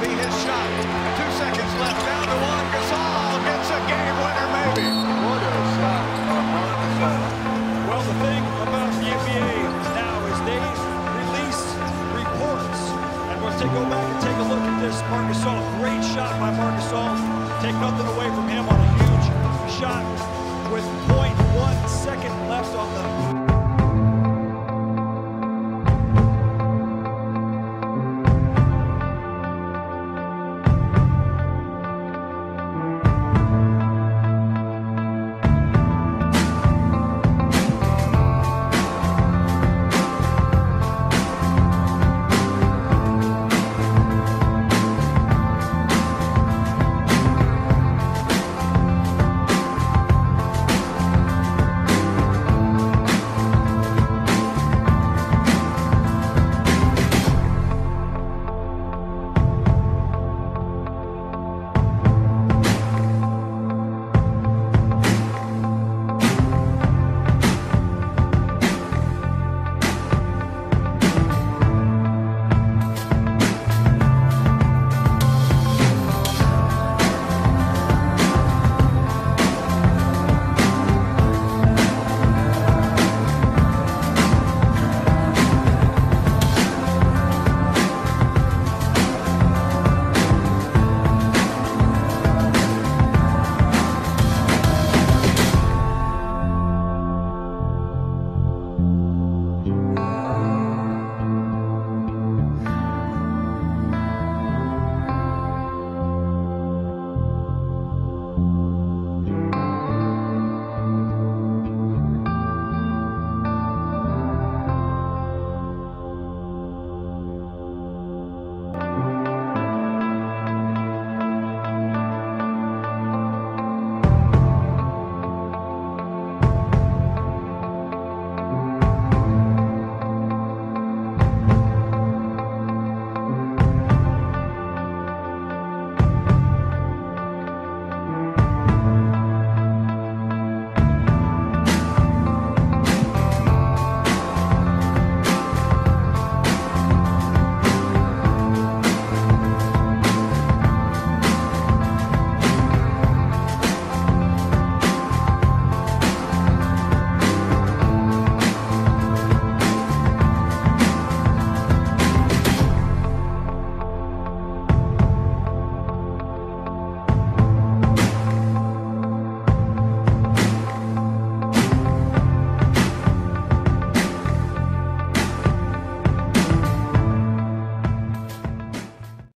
be his shot. Two seconds left down to one. Gasol gets a game winner maybe. What a shot. Well, the thing about the NBA now is they release reports. And once they go back and take a look at this, Marc Gasol, great shot by Marc Gasol. Take nothing away from him on a huge shot with 0.1 second left on the